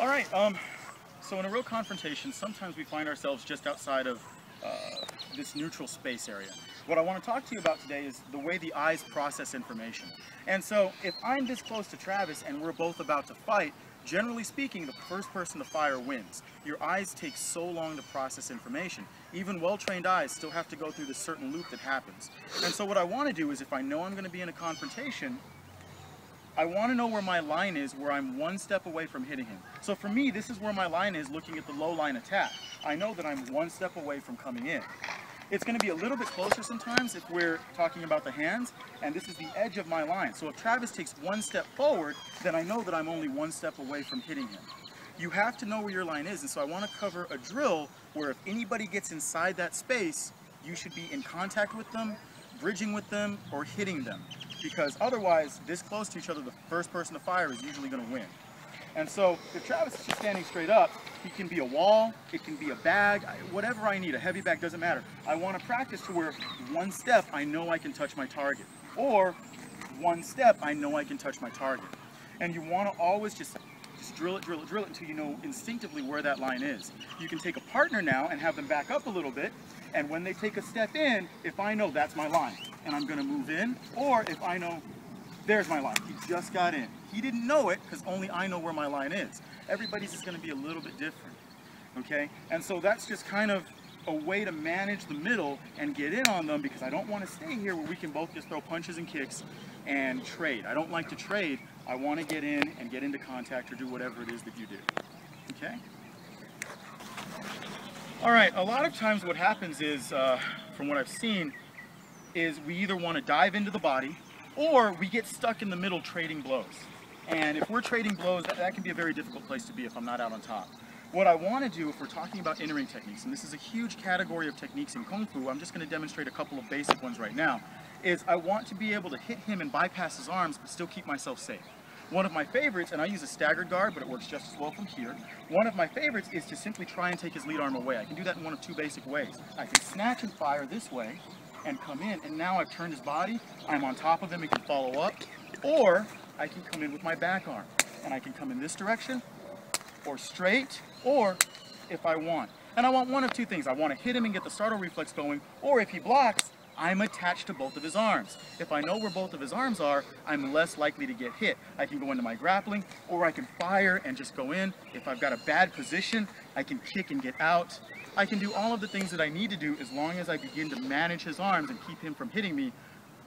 All right, um, so in a real confrontation, sometimes we find ourselves just outside of uh, this neutral space area. What I want to talk to you about today is the way the eyes process information. And so if I'm this close to Travis and we're both about to fight, generally speaking, the first person to fire wins. Your eyes take so long to process information. Even well-trained eyes still have to go through this certain loop that happens. And so what I want to do is if I know I'm going to be in a confrontation, I want to know where my line is where I'm one step away from hitting him. So for me, this is where my line is looking at the low line attack. I know that I'm one step away from coming in. It's going to be a little bit closer sometimes if we're talking about the hands, and this is the edge of my line. So if Travis takes one step forward, then I know that I'm only one step away from hitting him. You have to know where your line is, and so I want to cover a drill where if anybody gets inside that space, you should be in contact with them, bridging with them, or hitting them. Because otherwise, this close to each other, the first person to fire is usually going to win. And so if Travis is just standing straight up, he can be a wall, it can be a bag, whatever I need, a heavy bag, doesn't matter. I want to practice to where one step, I know I can touch my target. Or one step, I know I can touch my target. And you want to always just just drill it, drill it, drill it until you know instinctively where that line is. You can take a partner now and have them back up a little bit, and when they take a step in, if I know that's my line, and I'm gonna move in, or if I know there's my line, he just got in. He didn't know it because only I know where my line is. Everybody's is gonna be a little bit different, okay? And so that's just kind of a way to manage the middle and get in on them because I don't want to stay here where we can both just throw punches and kicks and trade. I don't like to trade. I want to get in and get into contact or do whatever it is that you do. Okay? All right, a lot of times what happens is, uh, from what I've seen, is we either want to dive into the body or we get stuck in the middle trading blows. And if we're trading blows, that, that can be a very difficult place to be if I'm not out on top. What I want to do, if we're talking about entering techniques, and this is a huge category of techniques in Kung Fu, I'm just going to demonstrate a couple of basic ones right now, is I want to be able to hit him and bypass his arms, but still keep myself safe. One of my favorites, and I use a staggered guard, but it works just as well from here. One of my favorites is to simply try and take his lead arm away. I can do that in one of two basic ways. I can snatch and fire this way and come in, and now I've turned his body, I'm on top of him and can follow up, or I can come in with my back arm, and I can come in this direction, or straight, or if I want. And I want one of two things. I want to hit him and get the startle reflex going, or if he blocks, I'm attached to both of his arms. If I know where both of his arms are, I'm less likely to get hit. I can go into my grappling, or I can fire and just go in. If I've got a bad position, I can kick and get out. I can do all of the things that I need to do as long as I begin to manage his arms and keep him from hitting me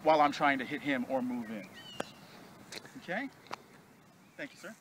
while I'm trying to hit him or move in. Okay? Thank you, sir.